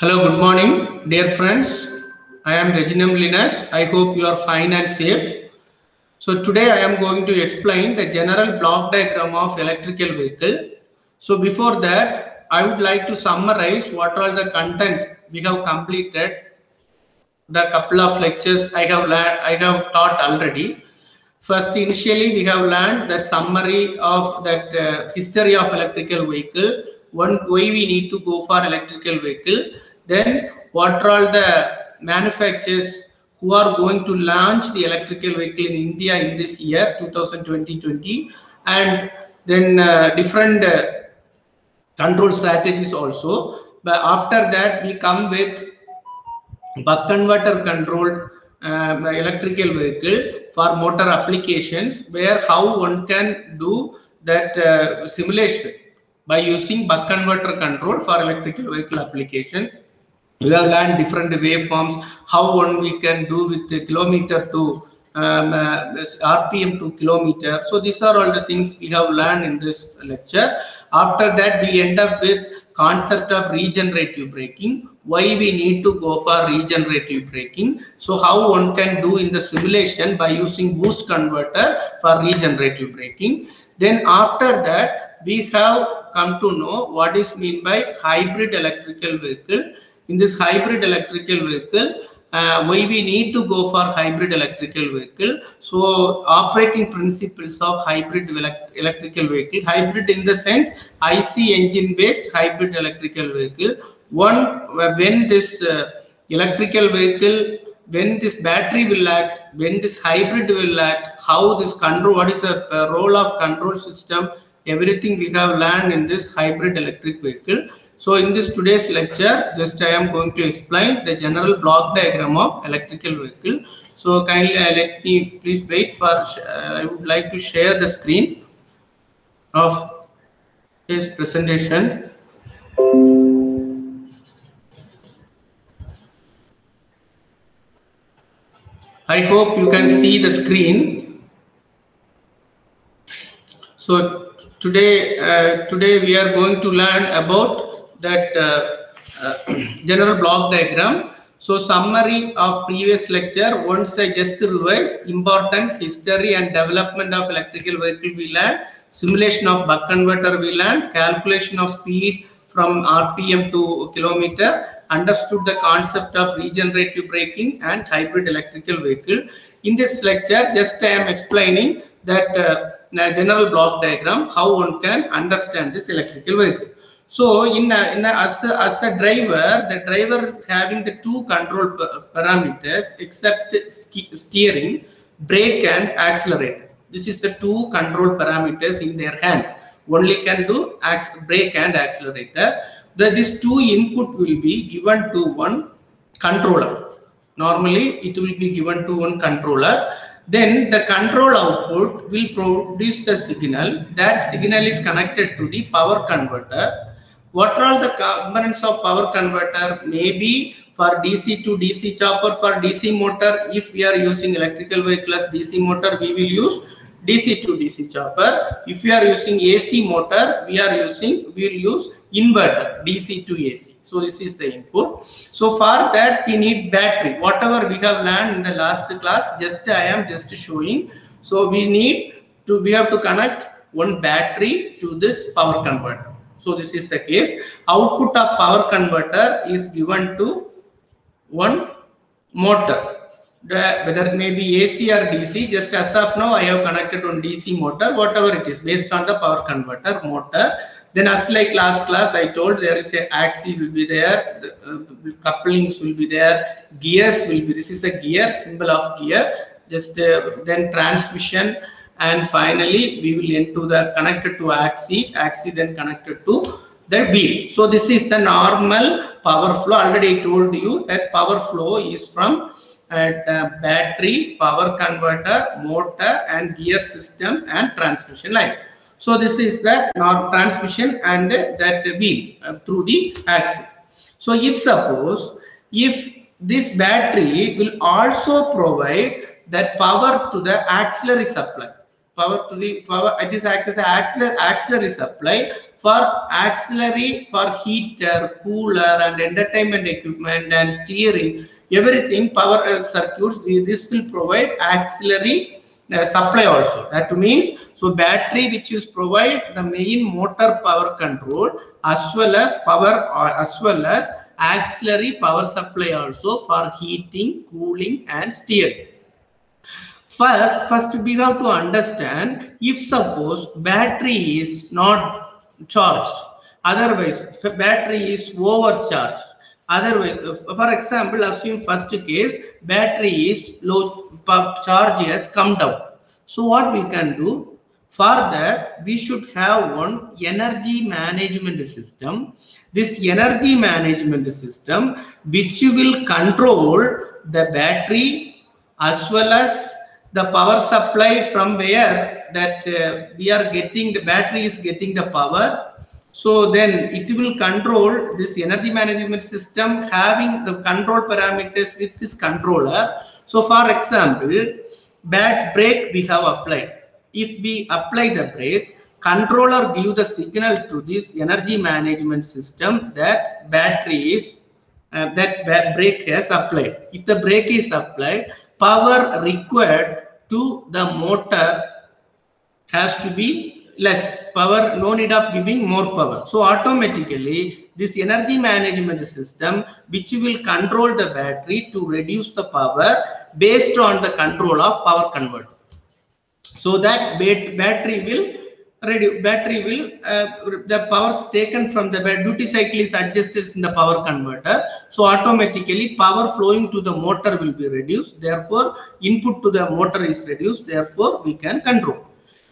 Hello, good morning, dear friends. I am Rajin M. Linus. I hope you are fine and safe. So today I am going to explain the general block diagram of electrical vehicle. So before that, I would like to summarize what all the content we have completed. The couple of lectures I have learned, I have taught already. First, initially we have learned that summary of that uh, history of electrical vehicle. One why we need to go for electrical vehicle. Then what are all the manufacturers who are going to launch the electrical vehicle in India in this year 2020 and then uh, different uh, control strategies also. But after that we come with buck converter controlled um, electrical vehicle for motor applications where how one can do that uh, simulation by using buck converter control for electrical vehicle application we have learned different waveforms how one we can do with the kilometer to um, uh, rpm to kilometer. So these are all the things we have learned in this lecture. After that we end up with concept of regenerative braking why we need to go for regenerative braking. So how one can do in the simulation by using boost converter for regenerative braking. Then after that we have come to know what is mean by hybrid electrical vehicle. In this hybrid electrical vehicle uh, why we need to go for hybrid electrical vehicle? So operating principles of hybrid elect electrical vehicle. Hybrid in the sense ic engine based hybrid electrical vehicle. One when this uh, electrical vehicle when this battery will act when this hybrid will act how this control what is the uh, role of control system everything we have learned in this hybrid electric vehicle so in this today's lecture, just I am going to explain the general block diagram of electrical vehicle. So kindly uh, let me please wait for, uh, I would like to share the screen of this presentation. I hope you can see the screen. So today, uh, today we are going to learn about that uh, uh, general block diagram. So summary of previous lecture, once I just revise importance, history and development of electrical vehicle we learned, simulation of buck converter we learned, calculation of speed from RPM to kilometer, understood the concept of regenerative braking and hybrid electrical vehicle. In this lecture, just I am explaining that uh, general block diagram, how one can understand this electrical vehicle. So in, a, in a, as, a, as a driver, the driver is having the two control parameters except steering, brake and accelerator. This is the two control parameters in their hand. Only can do brake and accelerator. The, these two input will be given to one controller. Normally it will be given to one controller. Then the control output will produce the signal. That signal is connected to the power converter. What are all the components of power converter? Maybe for dc to dc chopper for dc motor if we are using electrical vehicle as dc motor we will use dc to dc chopper. If we are using ac motor we are using we will use inverter dc to ac so this is the input so for that we need battery whatever we have learned in the last class just i am just showing so we need to we have to connect one battery to this power converter so this is the case. Output of power converter is given to one motor. The, whether it may be AC or DC, just as of now I have connected on DC motor, whatever it is, based on the power converter motor. Then as like last class I told there is a axis will be there, the, uh, couplings will be there, gears will be, this is a gear, symbol of gear, just uh, then transmission. And finally we will into the connected to axis axis then connected to the wheel so this is the normal power flow. Already i told you that power flow is from at uh, battery power converter motor and gear system and transmission line so this is the transmission and that wheel uh, through the axle. so if suppose if this battery will also provide that power to the auxiliary supply power to the power it is act as an auxiliary supply for auxiliary for heater, cooler, and entertainment equipment and steering, everything power uh, circuits. This will provide auxiliary uh, supply also. That means so battery which is provide the main motor power control as well as power uh, as well as auxiliary power supply also for heating, cooling, and steering. First, first we have to understand if suppose battery is not charged, otherwise battery is overcharged. Otherwise, for example, assume first case battery is low, charge has come down. So what we can do? For that, we should have one energy management system. This energy management system, which will control the battery as well as the power supply from where that uh, we are getting the battery is getting the power so then it will control this energy management system having the control parameters with this controller. So for example bad brake we have applied. If we apply the brake controller give the signal to this energy management system that battery is uh, that brake has applied. If the brake is applied power required to the motor has to be less power no need of giving more power. So automatically this energy management system which will control the battery to reduce the power based on the control of power converter. So that battery will reduce battery will uh, the power taken from the duty cycle is adjusted in the power converter. So automatically power flowing to the motor will be reduced. Therefore input to the motor is reduced. Therefore we can control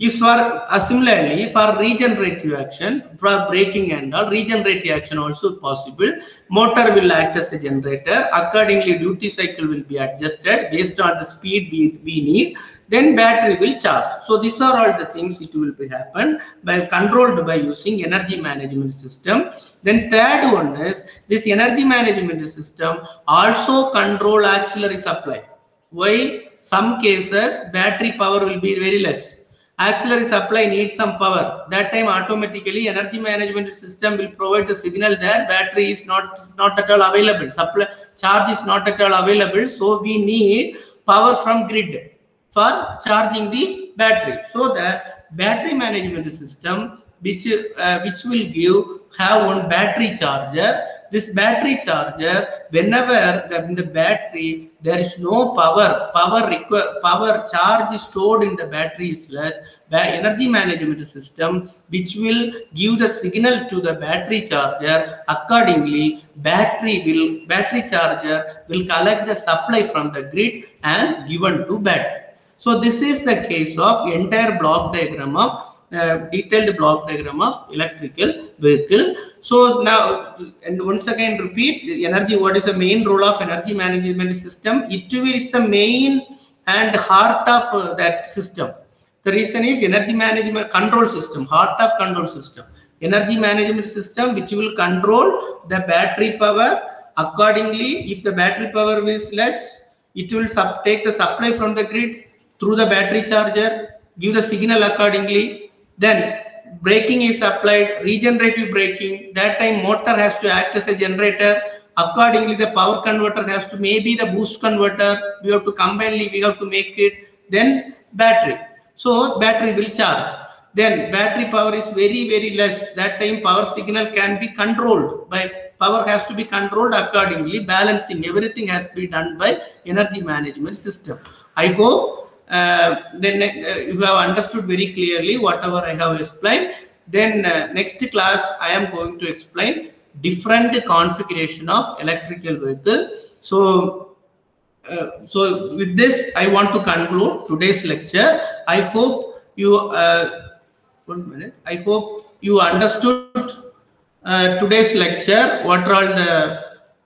if for uh, similarly for regenerative action for braking and all regenerative action also possible. Motor will act as a generator. Accordingly duty cycle will be adjusted based on the speed we, we need. Then battery will charge. So these are all the things it will be happen by controlled by using energy management system. Then third one is this energy management system also control auxiliary supply. While some cases battery power will be very less auxiliary supply needs some power. That time automatically energy management system will provide the signal that battery is not not at all available. Supply charge is not at all available. So we need power from grid for charging the battery. So that battery management system which uh, which will give have one battery charger this battery charger whenever the, in the battery there is no power power require power charge stored in the battery is less the energy management system which will give the signal to the battery charger accordingly battery will battery charger will collect the supply from the grid and given to battery so this is the case of entire block diagram of uh, detailed block diagram of electrical vehicle. So now, and once again repeat, the energy, what is the main role of energy management system? It is the main and heart of uh, that system. The reason is energy management control system, heart of control system. Energy management system which will control the battery power accordingly. If the battery power is less, it will take the supply from the grid through the battery charger, give the signal accordingly. Then braking is applied, regenerative braking. That time motor has to act as a generator. Accordingly, the power converter has to maybe the boost converter. We have to combinely, we have to make it. Then battery. So battery will charge. Then battery power is very, very less. That time power signal can be controlled by power has to be controlled accordingly. Balancing, everything has to be done by energy management system. I hope uh, then uh, you have understood very clearly whatever I have explained. Then uh, next class, I am going to explain different configuration of electrical vehicle. So, uh, so with this, I want to conclude today's lecture. I hope you, one minute, I hope you understood today's lecture, what are all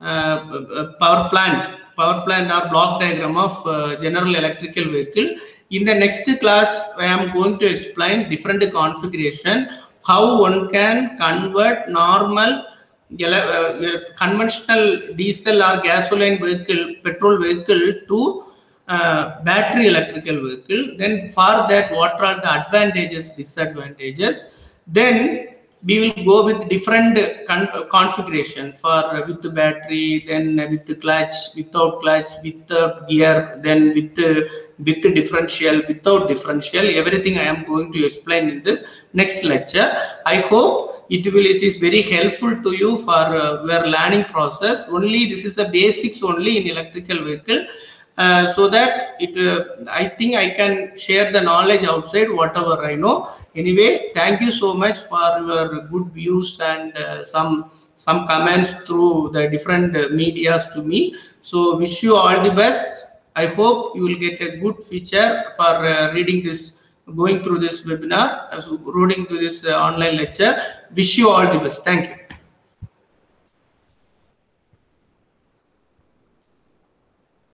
the power plant power plant or block diagram of uh, general electrical vehicle. In the next class, I am going to explain different configuration, how one can convert normal uh, conventional diesel or gasoline vehicle, petrol vehicle to uh, battery electrical vehicle. Then for that, what are the advantages, disadvantages? Then we will go with different con- configuration for with the battery, then with the clutch, without clutch, with the gear, then with the with the differential, without differential. Everything I am going to explain in this next lecture. I hope it will it is very helpful to you for uh, your learning process. Only this is the basics only in electrical vehicle. Uh, so that it uh, i think i can share the knowledge outside whatever i know anyway thank you so much for your good views and uh, some some comments through the different uh, medias to me. So wish you all the best. I hope you will get a good feature for uh, reading this going through this webinar uh, so reading through this uh, online lecture. Wish you all the best. Thank you